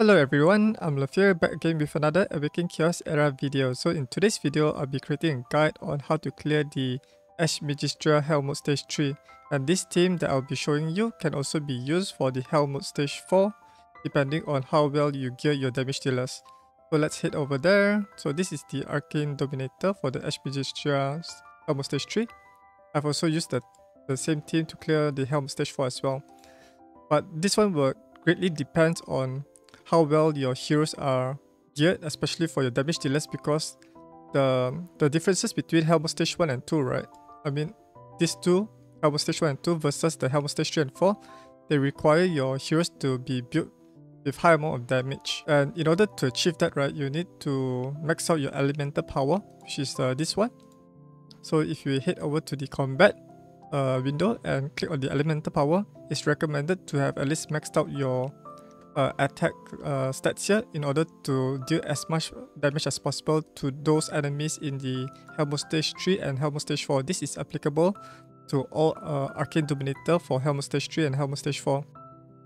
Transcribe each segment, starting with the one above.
Hello everyone, I'm Lafir back again with another Awakening Chaos Era video. So in today's video, I'll be creating a guide on how to clear the Ash Magisteria Hell Stage 3. And this team that I'll be showing you can also be used for the Hell Stage 4, depending on how well you gear your damage dealers. So let's head over there. So this is the Arcane Dominator for the Ash Magisteria Hell Stage 3. I've also used the, the same team to clear the Hell Stage 4 as well. But this one will greatly depend on how well your heroes are geared, especially for your damage dealers, because the the differences between Hell Mode Stage 1 and 2, right? I mean, these two, Hell Mode Stage 1 and 2 versus the Hell Mode Stage 3 and 4, they require your heroes to be built with high amount of damage. And in order to achieve that, right, you need to max out your elemental power, which is uh, this one. So if you head over to the combat uh, window and click on the elemental power, it's recommended to have at least maxed out your uh, attack uh, stats here in order to deal as much damage as possible to those enemies in the Hell Mode Stage 3 and Hell Mode Stage 4. This is applicable to all uh, Arcane Dominator for Hell Mode Stage 3 and Hell Mode Stage 4.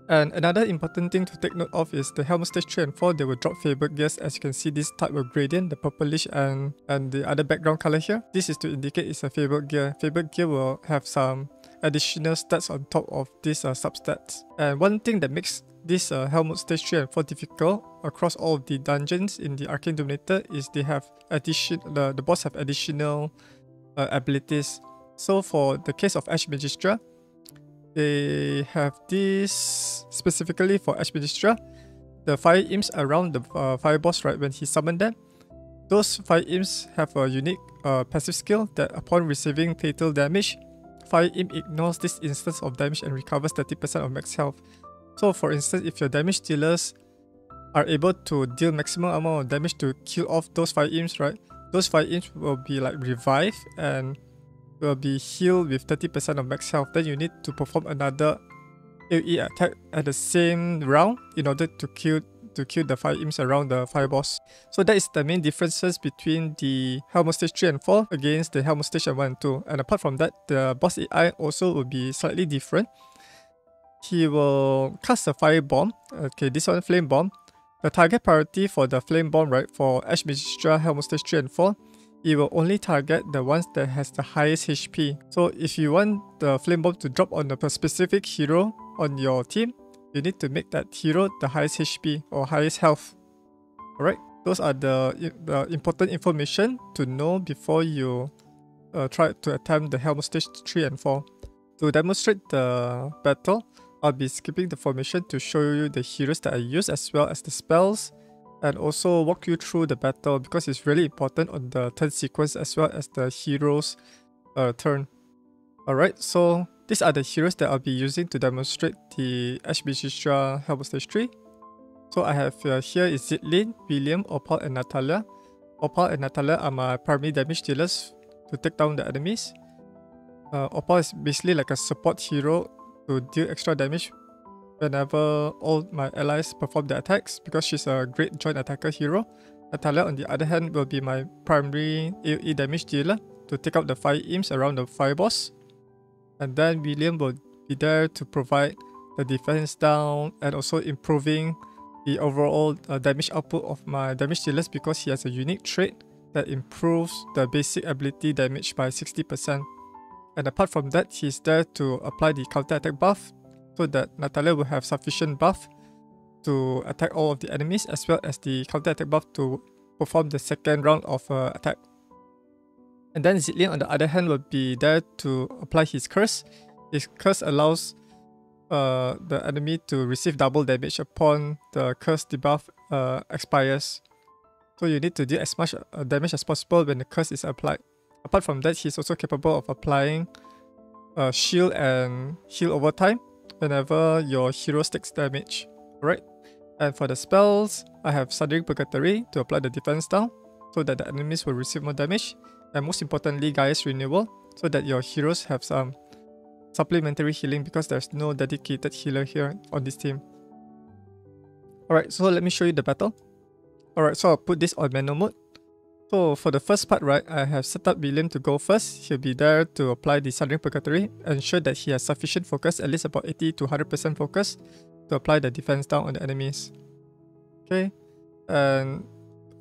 And another important thing to take note of is the Hell Mode Stage 3 and 4, they will drop favored gears as you can see this type of gradient, the purplish and, and the other background color here. This is to indicate it's a favored gear. Favored gear will have some additional stats on top of these uh, substats. And one thing that makes this uh, Hell Mode Stage 3 and 4 difficult across all of the dungeons in the Arcane Dominator is they have addition the, the boss have additional uh, abilities. So for the case of Ash Magisteria, they have this specifically for Ash Magisteria, the fire imps around the uh, fire boss right when he summoned them. Those fire imps have a unique uh, passive skill that upon receiving fatal damage, fire imp ignores this instance of damage and recovers 30% of max health. So for instance, if your damage dealers are able to deal maximum amount of damage to kill off those fire imps, right? Those fire imps will be like revived and will be healed with 30% of max health. Then you need to perform another AoE attack at the same round in order to kill to kill the fire imps around the fire boss. So that is the main differences between the Hell Mode Stage 3 and 4 against the Hell Mode Stage 1 and 2. And apart from that, the boss AI also will be slightly different. He will cast a fire bomb. Okay, this one flame bomb. The target priority for the flame bomb, right, for Ash Magisteria Hell Mode Stage 3 and 4 it will only target the ones that has the highest HP. So if you want the flame bomb to drop on a specific hero on your team, you need to make that hero the highest HP or highest health. Alright, those are the, the important information to know before you uh, try to attempt the Hell Mode Stage 3 and 4. To demonstrate the battle, I'll be skipping the formation to show you the heroes that I use as well as the spells and also walk you through the battle because it's really important on the turn sequence as well as the hero's uh, turn. Alright, so these are the heroes that I'll be using to demonstrate the Ash Magisteria Hell Stage 3. So I have uh, here is Ztlin, William, Opal and Nathalia. Opal and Nathalia are my primary damage dealers to take down the enemies. Uh, Opal is basically like a support hero to deal extra damage whenever all my allies perform their attacks because she's a great joint attacker hero. Nathalia on the other hand will be my primary AoE damage dealer to take out the fire imps around the fire boss. And then William will be there to provide the defense down and also improving the overall uh, damage output of my damage dealers because he has a unique trait that improves the basic ability damage by 60%. And apart from that, he's there to apply the counter attack buff so that Nathalia will have sufficient buff to attack all of the enemies as well as the counter attack buff to perform the second round of uh, attack. And then Ztlin on the other hand will be there to apply his curse. His curse allows uh, the enemy to receive double damage upon the curse debuff uh, expires. So you need to deal as much uh, damage as possible when the curse is applied. Apart from that, he's also capable of applying uh, shield and heal over time whenever your hero takes damage. Alright, and for the spells, I have Sundering Purgatory to apply the defense down so that the enemies will receive more damage. And most importantly, Gaia's Renewal so that your heroes have some supplementary healing because there's no dedicated healer here on this team. Alright, so let me show you the battle. Alright, so I'll put this on manual mode. So for the first part, right, I have set up William to go first. He'll be there to apply the Sundering Purgatory, ensure that he has sufficient focus, at least about 80 to 100% focus, to apply the defense down on the enemies. Okay, and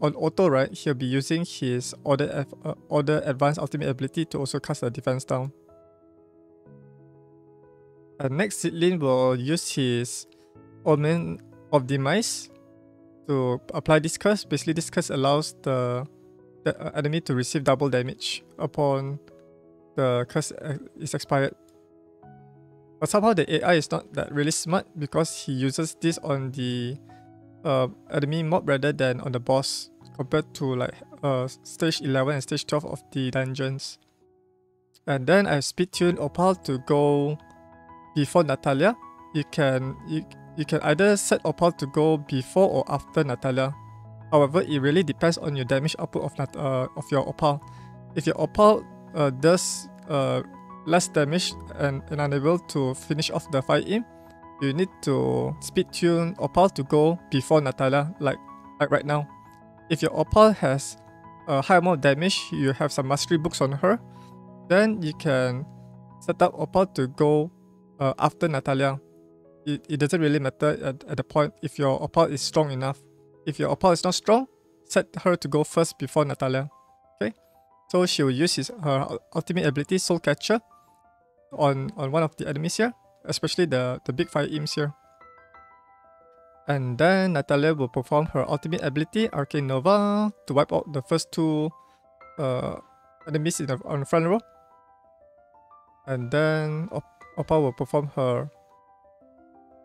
on auto, right, he'll be using his order, uh, order advanced ultimate ability to also cast the defense down. And next, Ztlin will use his Omen of Demise to apply this curse. Basically, this curse allows the, the uh, enemy to receive double damage upon the curse uh, is expired. But somehow the AI is not that really smart because he uses this on the uh, enemy mob rather than on the boss compared to like uh, stage 11 and stage 12 of the dungeons. And then I speed tune Opal to go before Nathalia. You can you, you can either set Opal to go before or after Nathalia. However, it really depends on your damage output of uh, of your Opal. If your Opal uh, does uh, less damage and, and unable to finish off the fight in, you need to speed tune Opal to go before Nathalia, like, like right now. If your Opal has a high amount of damage, you have some mastery books on her, then you can set up Opal to go uh, after Nathalia. It, it doesn't really matter at, at the point if your Opal is strong enough. If your Opal is not strong, set her to go first before Nathalia. Okay? So she will use his, her ultimate ability, Soul Catcher, on, on one of the enemies here, especially the, the big fire imps here. And then Nathalia will perform her ultimate ability, Arcane Nova, to wipe out the first two uh, enemies in the, on the front row. And then Op Opal will perform her,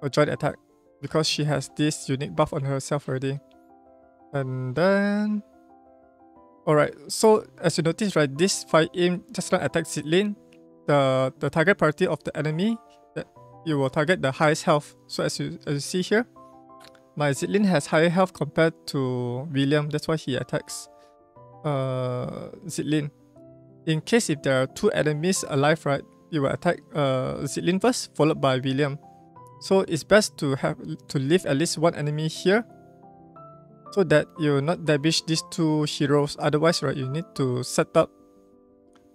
her joint attack because she has this unique buff on herself already. And then... Alright, so as you notice, right, this fire imp just not attack Ztlin, the, the target priority of the enemy, that you will target the highest health. So as you, as you see here, my Ztlin has higher health compared to William. That's why he attacks uh, Ztlin. In case if there are two enemies alive, right, you will attack uh, Ztlin first, followed by William. So it's best to have to leave at least one enemy here so that you not damage these two heroes. Otherwise, right, you need to set up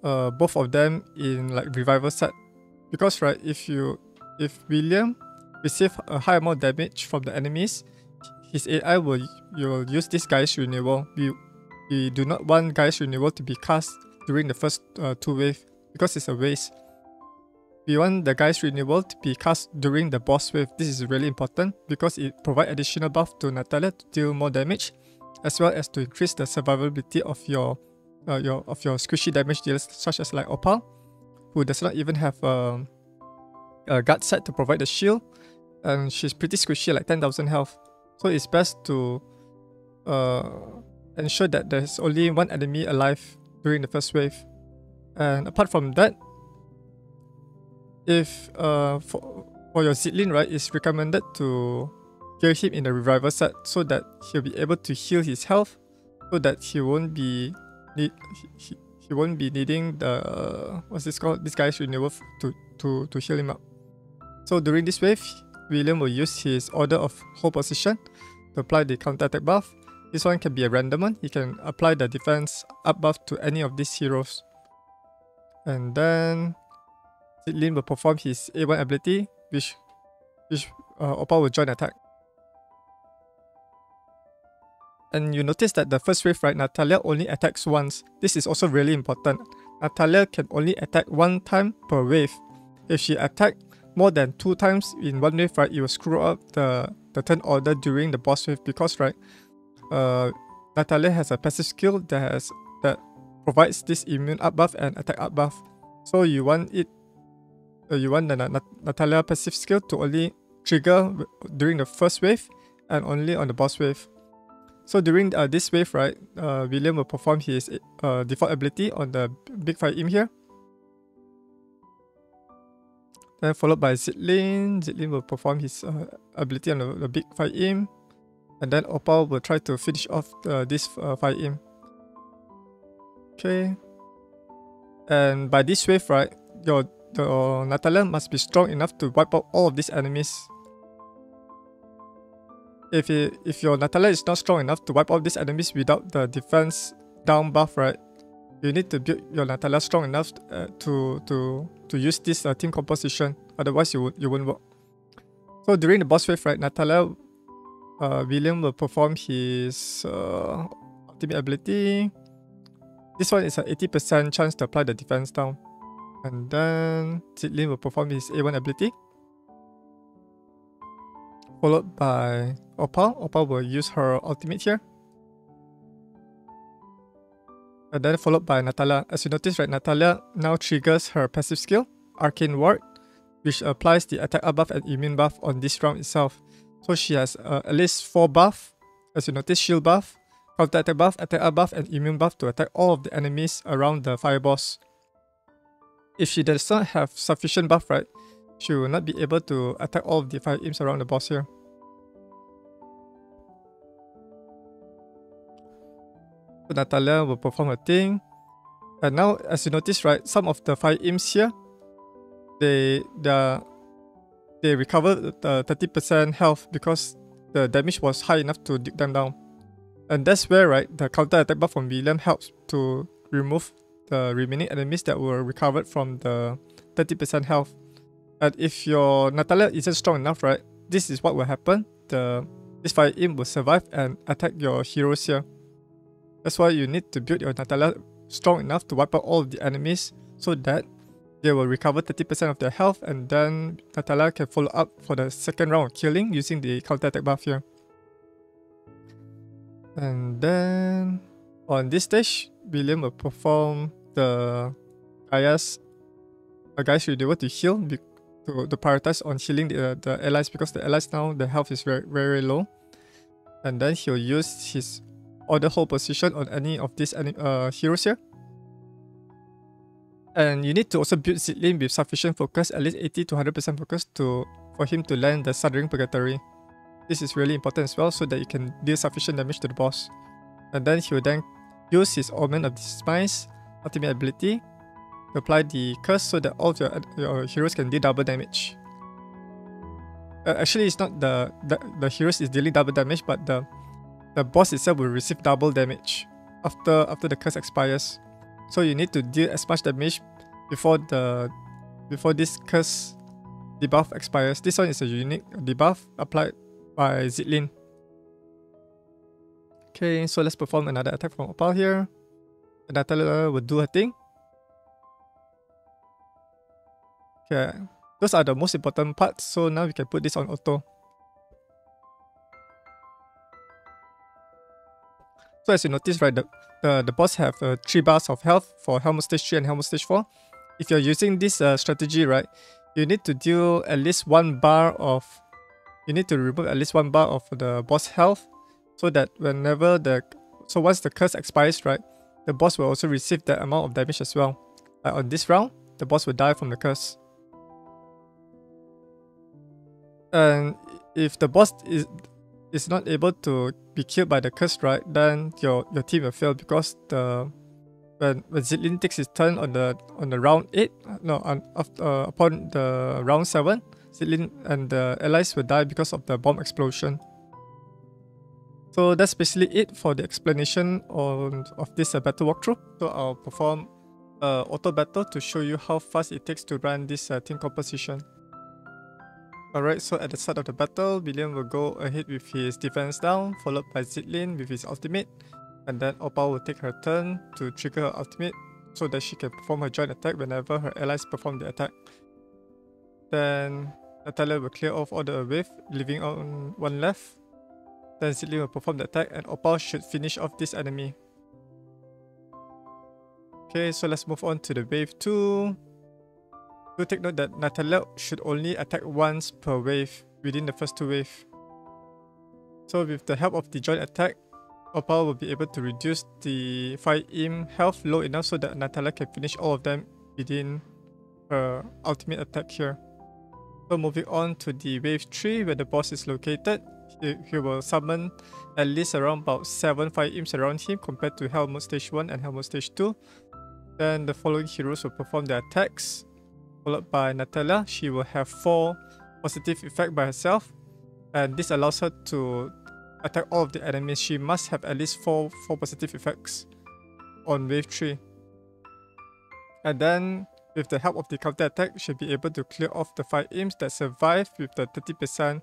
uh, both of them in like revival set. Because right if you if William receive a high amount damage from the enemies his AI will you will use this Gaia's renewal. We we do not want Gaia's renewal to be cast during the first uh, two wave because it's a waste we want the Gaia's renewal to be cast during the boss wave this is really important because it provides additional buff to Nathalia to deal more damage as well as to increase the survivability of your uh, your of your squishy damage dealers such as like Opal, who does not even have um, a guard set to provide the shield, and she's pretty squishy like 10,000 health. So it's best to uh, ensure that there's only one enemy alive during the first wave. And apart from that, if uh, for, for your Ztlin, right, it's recommended to heal him in the revival set so that he'll be able to heal his health so that he won't be need he, he won't be needing the what's this called this Gaia's renewal to to to heal him up. So during this wave, William will use his order of hold position to apply the counter attack buff. This one can be a random one. He can apply the defense up buff to any of these heroes. And then Ztlin will perform his A1 ability, which which uh, Opal will join attack. And you notice that the first wave, right, Nathalia only attacks once. This is also really important. Nathalia can only attack one time per wave. If she attack more than two times in one wave, right, it will screw up the, the turn order during the boss wave because, right, uh, Nathalia has a passive skill that has that provides this immune up buff and attack up buff. So you want it, uh, you want the Nat Nathalia passive skill to only trigger during the first wave and only on the boss wave. So during uh, this wave, right, uh, William will perform his uh, default ability on the Big Fire Imp here. Then followed by Ztlin. Ztlin will perform his uh, ability on the, the Big Fire Imp. And then Opal will try to finish off uh, this uh, Fire Imp. Okay. And by this wave, right, your, your Nathalia must be strong enough to wipe out all of these enemies if it, if your Nathalia is not strong enough to wipe out these enemies without the defense down buff, right? You need to build your Nathalia strong enough uh, to to to use this uh, team composition. Otherwise, you you won't work. So during the boss wave, right, Nathalia uh, William will perform his uh, ultimate ability. This one is an 80% chance to apply the defense down. And then Ztlin will perform his A1 ability. Followed by Opal. Opal will use her ultimate here. And then followed by Nathalia. As you notice, right, Nathalia now triggers her passive skill, Arcane Ward, which applies the attack buff and immune buff on this round itself. So she has uh, at least 4 buff, as you notice, shield buff, counter attack buff, attack buff, and immune buff to attack all of the enemies around the fire boss. If she does not have sufficient buff, right, she will not be able to attack all of the fire imps around the boss here. So Nathalia will perform her thing. And now, as you notice, right, some of the fire imps here, they they they recover the 30% health because the damage was high enough to dig them down. And that's where, right, the counter attack buff from William helps to remove the remaining enemies that were recovered from the 30% health. And if your Nathalia isn't strong enough, right, this is what will happen. The this fire imp will survive and attack your heroes here. That's why you need to build your Nathalia strong enough to wipe out all the enemies so that they will recover 30% of their health and then Nathalia can follow up for the second round of killing using the counter attack buff here. And then on this stage, William will perform the Gaia's uh, be able to heal to, to prioritize on healing the, the allies because the allies now the health is very very low. And then he'll use his order hold position on any of these uh, heroes here. And you need to also build Ztlin with sufficient focus, at least 80 to 100% focus to for him to land the Sundering Purgatory. This is really important as well so that you can deal sufficient damage to the boss. And then he will then use his Omen of Demise ultimate ability to apply the curse so that all of your, your heroes can deal double damage. Uh, actually, it's not the, the the heroes is dealing double damage, but the the boss itself will receive double damage after after the curse expires. So you need to deal as much damage before the before this curse debuff expires. This one is a unique debuff applied by Ztlin. Okay, so let's perform another attack from Opal here. And Nathalia will do her thing. Okay, those are the most important parts, so now we can put this on auto. So as you notice, right, the, the, the boss have uh, 3 bars of health for Hell Mode Stage 3 and Hell Mode Stage 4. If you're using this uh, strategy, right, you need to deal at least 1 bar of... You need to remove at least 1 bar of the boss health so that whenever the... So once the curse expires, right, the boss will also receive that amount of damage as well. Like on this round, the boss will die from the curse. And if the boss is is not able to be killed by the curse, right, then your your team will fail because the when when Ztlin takes his turn on the on the round eight, no, on after, uh, upon the round seven, Ztlin and the allies will die because of the bomb explosion. So that's basically it for the explanation on of this uh, battle walkthrough. So I'll perform uh, auto battle to show you how fast it takes to run this uh, team composition. Alright, so at the start of the battle, William will go ahead with his defense down, followed by Ztlin with his ultimate, and then Opal will take her turn to trigger her ultimate so that she can perform her joint attack whenever her allies perform the attack. Then Nathalia will clear off all the wave, leaving on one left. Then Ztlin will perform the attack and Opal should finish off this enemy. Okay, so let's move on to the wave 2. Do take note that Nathalia should only attack once per wave within the first two waves. So with the help of the joint attack, Opal will be able to reduce the Fire Imp health low enough so that Nathalia can finish all of them within her ultimate attack here. So moving on to the wave 3 where the boss is located, he, will summon at least around about 7 Fire Imps around him compared to Hell Mode Stage 1 and Hell Mode Stage 2. Then the following heroes will perform their attacks followed by Nathalia. She will have 4 positive effect by herself and this allows her to attack all of the enemies. She must have at least 4, four positive effects on wave 3. And then with the help of the counter attack, she'll be able to clear off the fire imps that survive with the 30%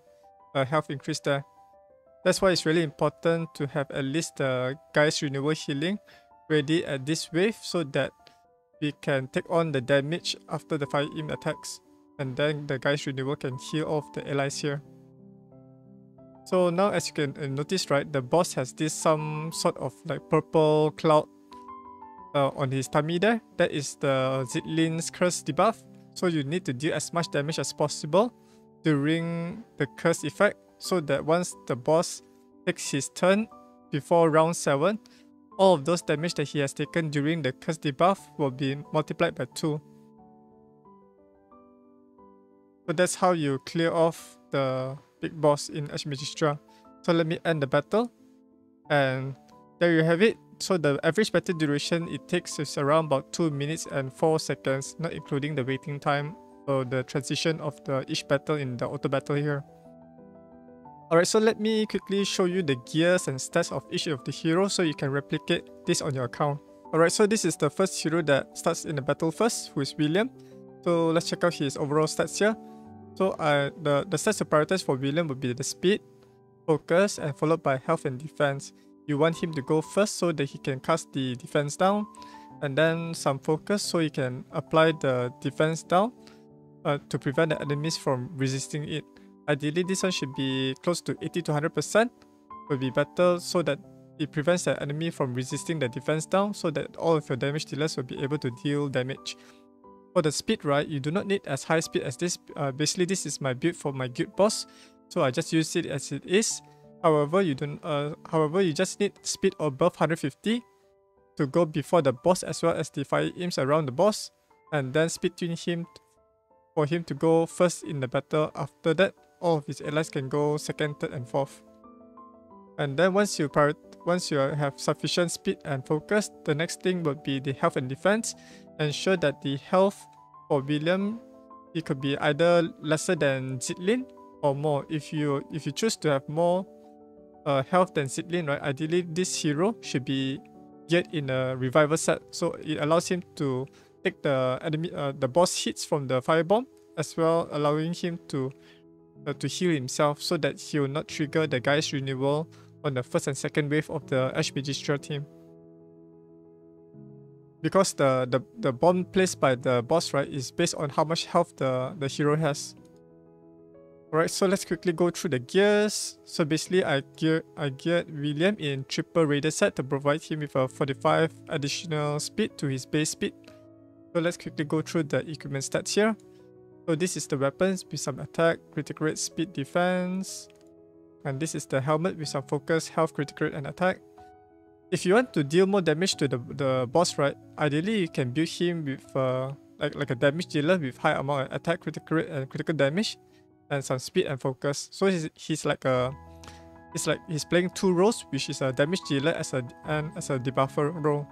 uh, health increase there. That's why it's really important to have at least the Gaia's Renewal healing ready at this wave so that we can take on the damage after the Fire Imp attacks. And then the Gaia's Renewal can heal off the allies here. So now as you can uh, notice, right, the boss has this some sort of like purple cloud uh, on his tummy there. That is the Ztlin's curse debuff. So you need to deal as much damage as possible during the curse effect so that once the boss takes his turn before round 7, all of those damage that he has taken during the curse debuff will be multiplied by 2. So that's how you clear off the big boss in Magisteria. So let me end the battle. And there you have it. So the average battle duration it takes is around about 2 minutes and 4 seconds, not including the waiting time or the transition of the each battle in the auto battle here. Alright, so let me quickly show you the gears and stats of each of the heroes so you can replicate this on your account. Alright, so this is the first hero that starts in the battle first, who is William. So let's check out his overall stats here. So uh, the, the stats to prioritize for William would be the speed, focus, and followed by health and defense. You want him to go first so that he can cast the defense down, and then some focus so he can apply the defense down uh, to prevent the enemies from resisting it. Ideally, this one should be close to 80 to 100%. Would be better so that it prevents the enemy from resisting the defense down so that all of your damage dealers will be able to deal damage. For the speed, right, you do not need as high speed as this. Uh, basically, this is my build for my guild boss. So I just use it as it is. However, you don't. Uh, however, you just need speed above 150 to go before the boss as well as the fire imps around the boss, and then speed between him for him to go first in the battle. After that, all of his allies can go second, third, and fourth. And then once you once you have sufficient speed and focus, the next thing would be the health and defense. Ensure that the health for William it could be either lesser than Ztlin or more. If you if you choose to have more uh, health than Ztlin, right? Ideally, this hero should be get in a revival set, so it allows him to take the enemy uh, the boss hits from the firebomb as well, allowing him to uh, to heal himself so that he will not trigger the Gaia's renewal on the first and second wave of the Ash Magisteria team. Because the, the, the bomb placed by the boss, right, is based on how much health the, the hero has. Alright, so let's quickly go through the gears. So basically, I gear I geared William in triple raider set to provide him with a 45 additional speed to his base speed. So let's quickly go through the equipment stats here. So this is the weapons with some attack, critical rate, speed, defense. And this is the helmet with some focus, health, critical rate, and attack. If you want to deal more damage to the, the boss, right, ideally you can build him with uh, like, like a damage dealer with high amount of attack, critical rate, and critical damage, and some speed and focus. So he's, he's like a it's like he's playing two roles, which is a damage dealer as a and as a debuffer role.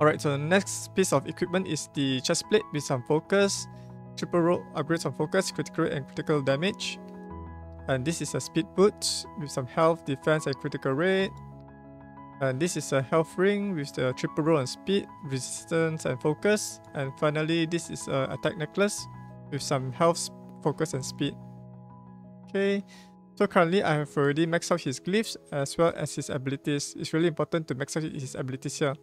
Alright, so the next piece of equipment is the chest plate with some focus, triple roll upgrades on focus, critical rate and critical damage. And this is a speed boot with some health, defense and critical rate. And this is a health ring with the triple roll and speed, resistance and focus. And finally, this is a attack necklace with some health, focus and speed. Okay, so currently I have already maxed out his glyphs as well as his abilities. It's really important to max out his abilities here.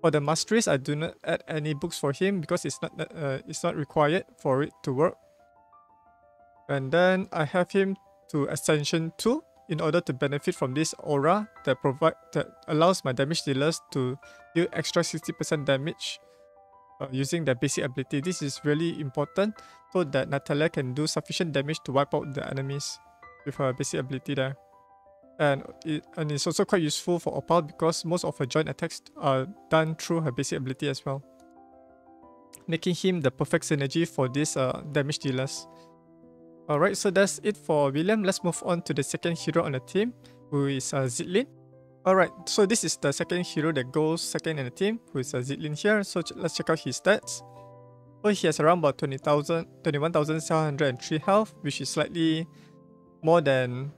For the masteries, I do not add any books for him because it's not uh, it's not required for it to work. And then I have him to Ascension 2 in order to benefit from this aura that provide that allows my damage dealers to deal extra 60% damage uh, using their basic ability. This is really important so that Nathalia can do sufficient damage to wipe out the enemies with her basic ability there and, it, and it's also quite useful for Opal because most of her joint attacks are done through her basic ability as well. Making him the perfect synergy for these uh, damage dealers. Alright, so that's it for William. Let's move on to the second hero on the team, who is uh, Ztlin. Alright, so this is the second hero that goes second in the team, who is uh, Ztlin here. So ch let's check out his stats. So he has around about 20,000, 21,703 health, which is slightly more than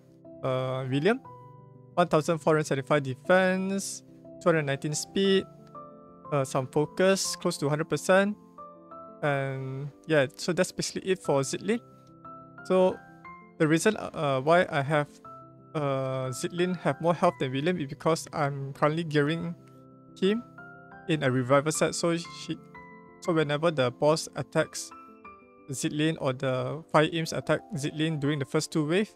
uh, William. 1475 defense, 219 speed, uh, some focus, close to 100%. And yeah, so that's basically it for Ztlin. So the reason uh, why I have uh, Ztlin have more health than William is because I'm currently gearing him in a revival set. So she, so whenever the boss attacks Ztlin or the fire imps attack Ztlin during the first two waves,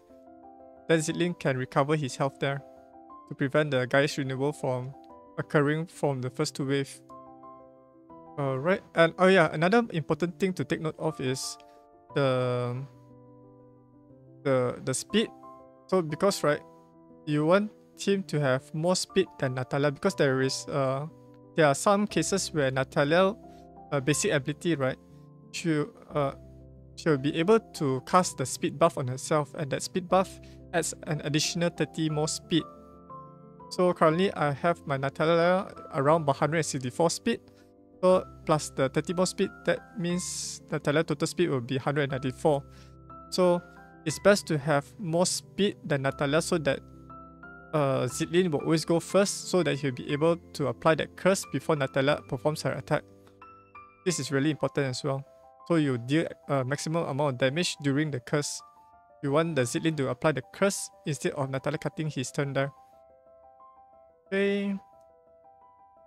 then Ztlin can recover his health there to prevent the Gaia's renewal from occurring from the first two waves. Alright, and oh yeah, another important thing to take note of is the the the speed. So because right, you want him to have more speed than Nathalia because there is uh there are some cases where Nathalia uh, basic ability right, she uh she'll be able to cast the speed buff on herself and that speed buff adds an additional 30 more speed. So currently I have my Nathalia around 164 speed. So plus the 30 more speed, that means Nathalia total speed will be 194. So it's best to have more speed than Nathalia so that uh, will always go first so that he'll be able to apply that curse before Nathalia performs her attack. This is really important as well. So you deal a maximum amount of damage during the curse. You want the Ztlin to apply the curse instead of Nathalia cutting his turn there. Okay.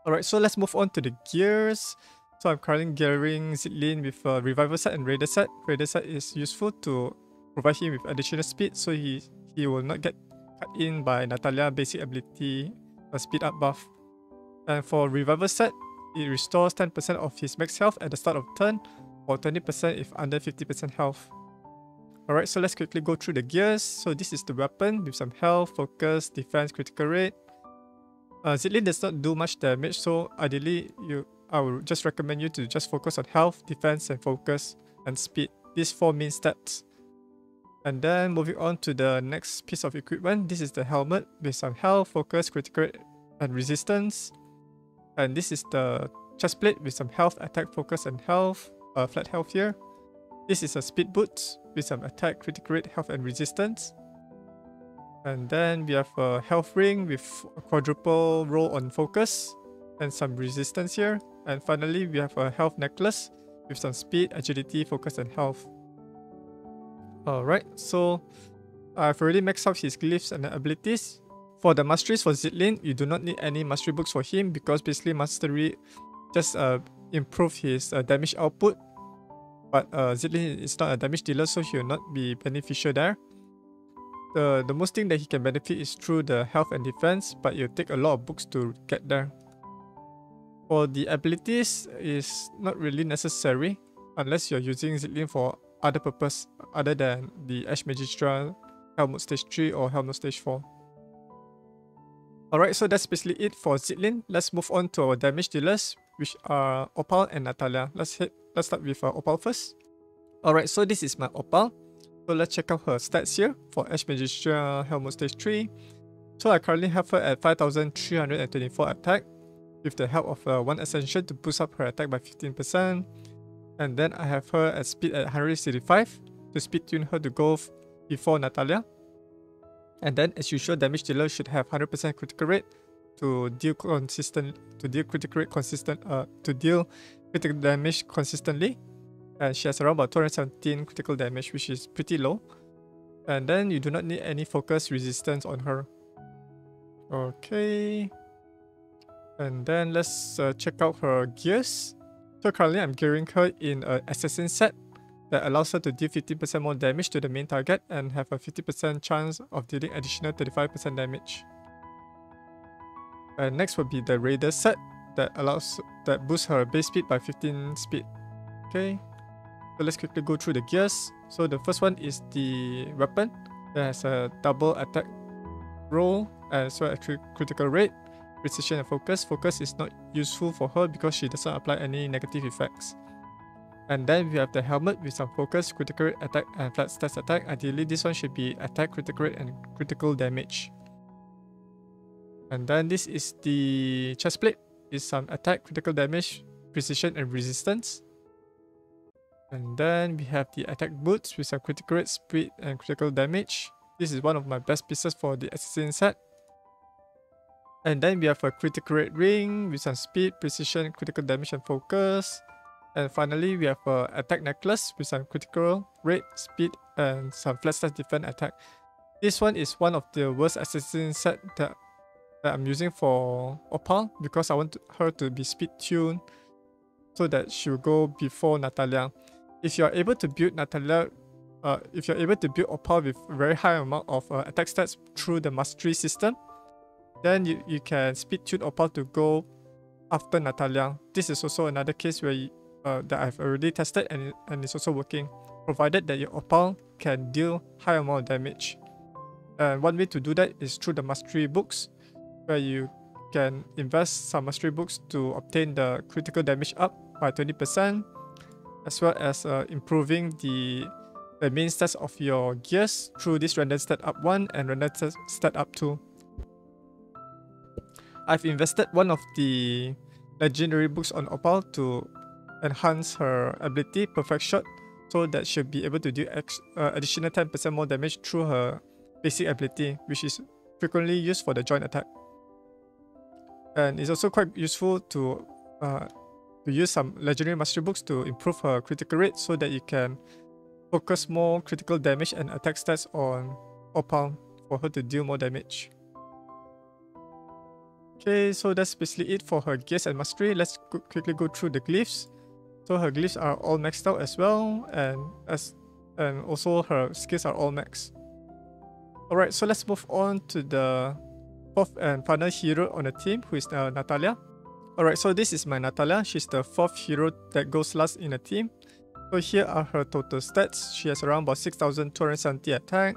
Alright, so let's move on to the gears. So I'm currently gearing Ztlin with a Revival set and Raider set. Raider set is useful to provide him with additional speed so he, he will not get cut in by Nathalia basic ability a speed up buff. And for Revival set, it restores 10% of his max health at the start of turn or 20% if under 50% health. Alright, so let's quickly go through the gears. So this is the weapon with some health, focus, defense, critical rate. Uh, does not do much damage, so ideally you I would just recommend you to just focus on health, defense, and focus, and speed. These four main stats. And then moving on to the next piece of equipment, this is the helmet with some health, focus, critical rate, and resistance. And this is the chest plate with some health, attack, focus, and health uh, flat health here. This is a speed boot with some attack, critical rate, health and resistance. And then we have a health ring with a quadruple roll on focus and some resistance here. And finally, we have a health necklace with some speed, agility, focus, and health. Alright, so I've already maxed out his glyphs and abilities. For the masteries for Ztlin, you do not need any mastery books for him because basically mastery just uh, improve his uh, damage output. But uh, Ztlin is not a damage dealer, so he will not be beneficial there. The, the most thing that he can benefit is through the health and defense, but it'll take a lot of books to get there. For the abilities, is not really necessary unless you're using Ztlin for other purpose other than the Ash Magisteria, Helmut Stage 3 or Hell Mode Stage 4. Alright, so that's basically it for Ztlin. Let's move on to our damage dealers which are Opal and Nathalia. Let's hit, let's start with uh, Opal first. Alright, so this is my Opal. So let's check out her stats here for Ash Magisteria Helmut Stage 3. So I currently have her at 5324 attack with the help of uh, one ascension to boost up her attack by 15%. And then I have her at speed at 165 to speed tune her to go before Nathalia. And then as usual, damage dealer should have 100% critical rate to deal consistent to deal critical rate consistent uh to deal critical damage consistently. And she has around about 217 critical damage, which is pretty low. And then you do not need any focus resistance on her. Okay. And then let's uh, check out her gears. So currently I'm gearing her in an assassin set that allows her to deal 15% more damage to the main target and have a 50% chance of dealing additional 35% damage. And next would be the Raider set that allows that boosts her base speed by 15 speed. Okay, so let's quickly go through the gears. So the first one is the weapon that has a double attack roll as well as critical rate, precision and focus. Focus is not useful for her because she doesn't apply any negative effects. And then we have the helmet with some focus, critical rate, attack, and flat stats attack. Ideally, this one should be attack, critical rate, and critical damage. And then this is the chest plate. Is some attack, critical damage, precision, and resistance. And then we have the attack boots with some critical rate, speed, and critical damage. This is one of my best pieces for the assassin set. And then we have a critical rate ring with some speed, precision, critical damage, and focus. And finally, we have a attack necklace with some critical rate, speed, and some flat stats defense attack. This one is one of the worst assassin set that, that I'm using for Opal because I want her to be speed tuned so that she'll go before Nathalia. If you're able to build Nathalia, uh, if you're able to build Opal with very high amount of uh, attack stats through the mastery system, then you, you can speed tune Opal to go after Nathalia. This is also another case where you, uh, that I've already tested and, and it's also working, provided that your Opal can deal high amount of damage. And one way to do that is through the mastery books, where you can invest some mastery books to obtain the critical damage up by 20%, as well as uh, improving the, the main stats of your gears through this random stat up 1 and random stat up 2. I've invested one of the legendary books on Opal to enhance her ability Perfect Shot so that she'll be able to do uh, additional 10% more damage through her basic ability which is frequently used for the joint attack. And it's also quite useful to uh, to use some legendary mastery books to improve her critical rate so that you can focus more critical damage and attack stats on Opal for her to deal more damage. Okay, so that's basically it for her gears and mastery. Let's quickly go through the glyphs. So her glyphs are all maxed out as well, and as and also her skills are all maxed. Alright, so let's move on to the fourth and final hero on the team, who is uh, Nathalia. Alright, so this is my Nathalia. She's the fourth hero that goes last in the team. So here are her total stats. She has around about 6270 attack,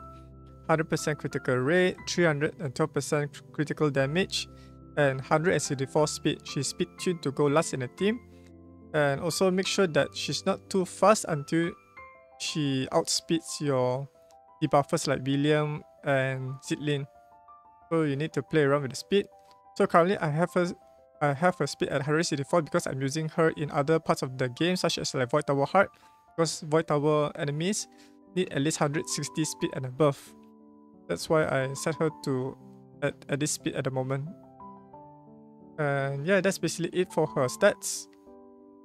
100% critical rate, 312% critical damage, and 164 speed. She's speed tuned to go last in the team. And also make sure that she's not too fast until she outspeeds your debuffers like William and Ztlin. So you need to play around with the speed. So currently I have a I have a speed at 164 because I'm using her in other parts of the game such as like Void Tower Heart because Void Tower enemies need at least 160 speed and above. That's why I set her to at, at this speed at the moment. And yeah, that's basically it for her stats.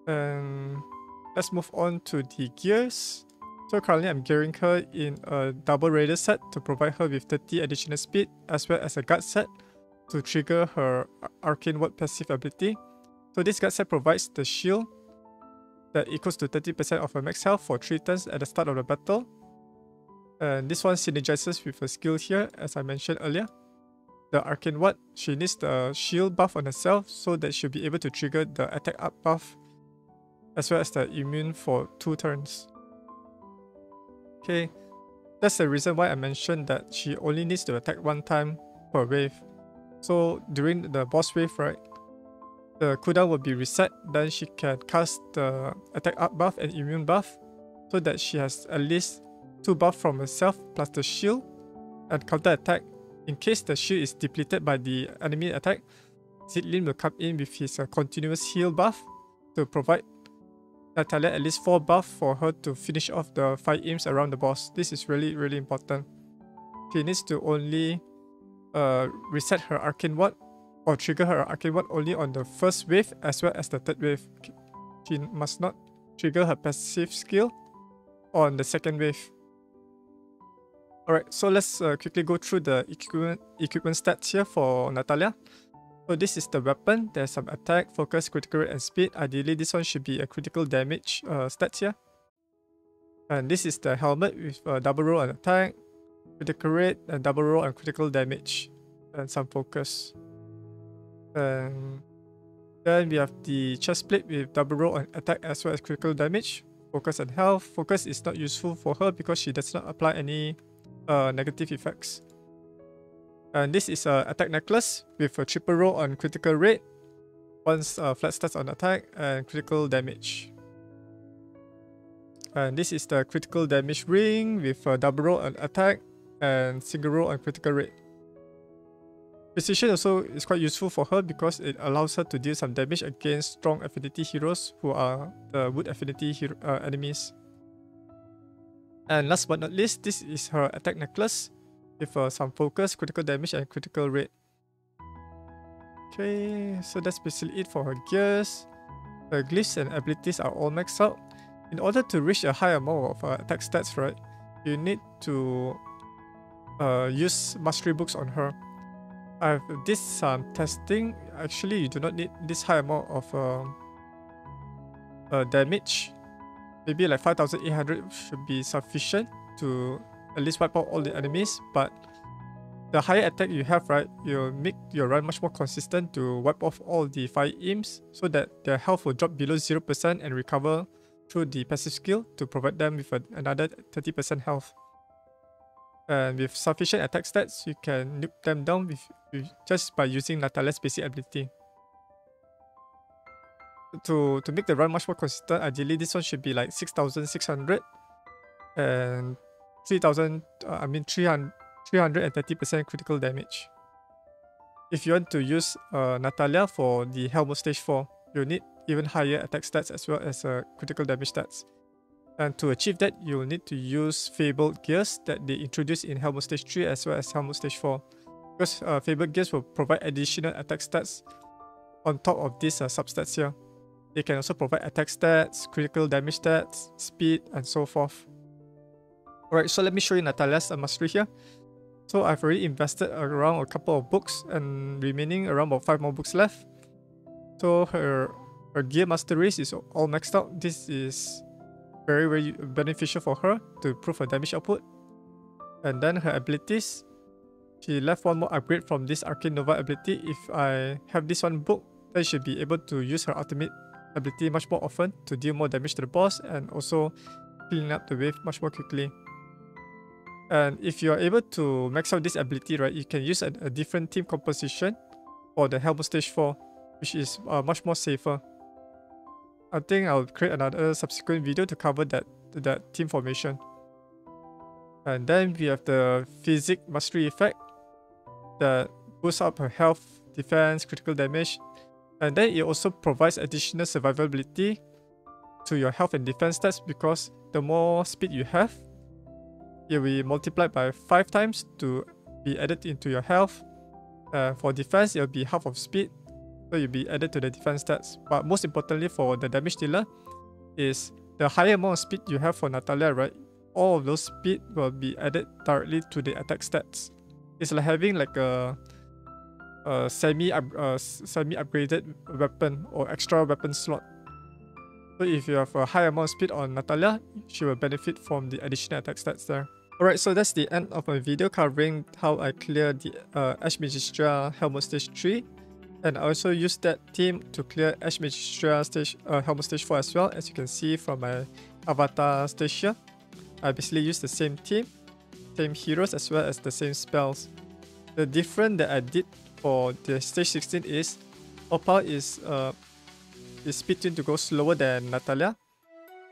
And let's move on to the gears. So currently I'm gearing her in a double raider set to provide her with 30 additional speed as well as a guard set to trigger her arcane ward passive ability. So this guard set provides the shield that equals to 30% of her max health for 3 turns at the start of the battle. And this one synergizes with a skill here as I mentioned earlier the Arcane Ward, she needs the shield buff on herself so that she'll be able to trigger the attack up buff as well as the immune for 2 turns. Okay, that's the reason why I mentioned that she only needs to attack one time per wave. So during the boss wave, right, the cooldown will be reset, then she can cast the attack up buff and immune buff so that she has at least 2 buff from herself plus the shield and counter attack. In case the shield is depleted by the enemy attack, Ztlin will come in with his uh, continuous heal buff to provide Nathalia at least 4 buff for her to finish off the fire imps around the boss. This is really really important. She needs to only uh, reset her arcane ward or trigger her arcane ward only on the first wave as well as the third wave. She must not trigger her passive skill on the second wave. Alright, so let's uh, quickly go through the equipment, equipment stats here for Nathalia. So this is the weapon. There's some attack, focus, critical rate, and speed. Ideally, this one should be a critical damage uh, stats here. And this is the helmet with a double roll and attack, critical rate, and double roll and critical damage, and some focus. And then we have the chest plate with double roll and attack as well as critical damage, focus and health. Focus is not useful for her because she does not apply any uh, negative effects. And this is a attack necklace with a triple roll on critical rate, once uh, flat stats on attack, and critical damage. And this is the critical damage ring with a double roll on attack and single roll on critical rate. Precision also is quite useful for her because it allows her to deal some damage against strong affinity heroes who are the wood affinity hero, uh, enemies. And last but not least, this is her attack necklace with uh, some focus, critical damage, and critical rate. Okay, so that's basically it for her gears. Her glyphs and abilities are all maxed out. In order to reach a high amount of uh, attack stats, right, you need to uh, use mastery books on her. I've this um, testing. Actually, you do not need this high amount of uh, uh, damage. Maybe like 5800 should be sufficient to at least wipe out all the enemies. But the higher attack you have, right, you'll make your run much more consistent to wipe off all the fire imps so that their health will drop below 0% and recover through the passive skill to provide them with another 30% health. And with sufficient attack stats, you can nuke them down with, with just by using Nathalia's basic ability. To, to make the run much more consistent, ideally this one should be like 6600 and 3000, uh, I mean 300, 330% critical damage. If you want to use uh, Nathalia for the Hell Mode Stage 4, you'll need even higher attack stats as well as uh, critical damage stats. And to achieve that, you'll need to use Fabled Gears that they introduced in Hell Mode Stage 3 as well as Hell Mode Stage 4. Because uh, Fabled Gears will provide additional attack stats on top of these uh, substats here. They can also provide attack stats, critical damage stats, speed, and so forth. Alright, so let me show you Nathalia's mastery here. So I've already invested around a couple of books and remaining around about 5 more books left. So her, her gear masteries is all maxed out. This is very very beneficial for her to improve her damage output. And then her abilities, she left one more upgrade from this Arcane Nova ability. If I have this one book, then she'll be able to use her ultimate ability much more often to deal more damage to the boss and also clean up the wave much more quickly. And if you're able to max out this ability, right, you can use a, a different team composition for the Hell Mode Stage 4, which is uh, much more safer. I think I'll create another subsequent video to cover that, that team formation. And then we have the Physic Mastery effect that boosts up her health, defense, critical damage. And then it also provides additional survivability to your health and defense stats because the more speed you have, it will be multiplied by 5 times to be added into your health. Uh, for defense, it will be half of speed so you'll be added to the defense stats. But most importantly for the damage dealer is the higher amount of speed you have for Nathalia, right? All of those speed will be added directly to the attack stats. It's like having like a, a semi uh, semi upgraded weapon or extra weapon slot. So if you have a high amount of speed on Nathalia, she will benefit from the additional attack stats there. Alright, so that's the end of my video covering how I clear the uh, Ash Magisteria Helmut Stage 3 and I also used that team to clear Ash Magisteria stage, uh, Hell Mode stage 4 as well, as you can see from my avatar stage here. I basically used the same team, same heroes as well as the same spells. The difference that I did for the stage 16 is Opal is uh, is speed to go slower than Nathalia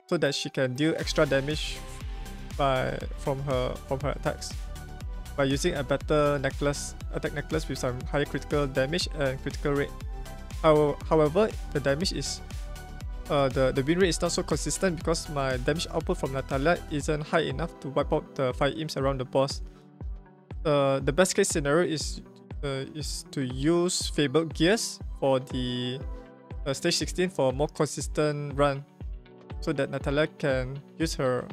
so that she can deal extra damage by from her from her attacks by using a better necklace, attack necklace with some higher critical damage and critical rate. However, the damage is uh, the, the win rate is not so consistent because my damage output from Nathalia isn't high enough to wipe out the 5 imps around the boss. Uh, the best case scenario is uh, is to use Fabled Gears for the uh, stage 16 for a more consistent run so that Nathalia can use her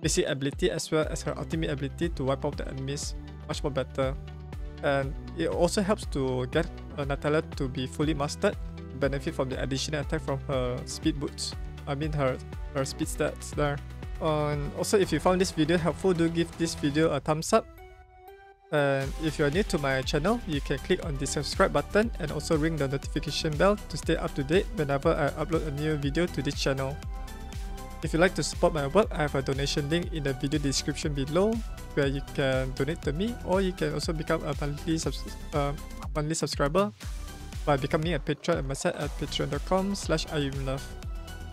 basic ability as well as her ultimate ability to wipe out the enemies much more better. And it also helps to get uh, Nathalia to be fully mastered, benefit from the additional attack from her speed boots. I mean her, her speed stats there. And also if you found this video helpful, do give this video a thumbs up. And if you are new to my channel, you can click on the subscribe button and also ring the notification bell to stay up to date whenever I upload a new video to this channel. If you'd like to support my work, I have a donation link in the video description below where you can donate to me or you can also become a monthly, subs uh, monthly subscriber by becoming a patron at my site at patreon.com slash ayumilove.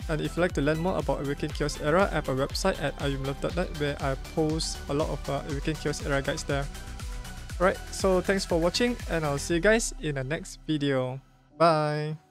And if you'd like to learn more about Awaken Chaos Era, I have a website at ayumilove.net where I post a lot of uh, Awaken Chaos Era guides there. Alright, so thanks for watching and I'll see you guys in the next video. Bye!